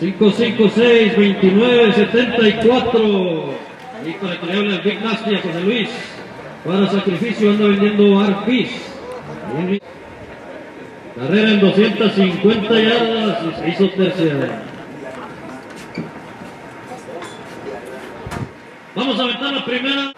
5, 5, 6, 29, 74. Ahí para que le Big Nasty a José Luis. Para sacrificio anda vendiendo Arpis. Carrera en 250 yardas y se hizo tercera. Vamos a aventar la primera.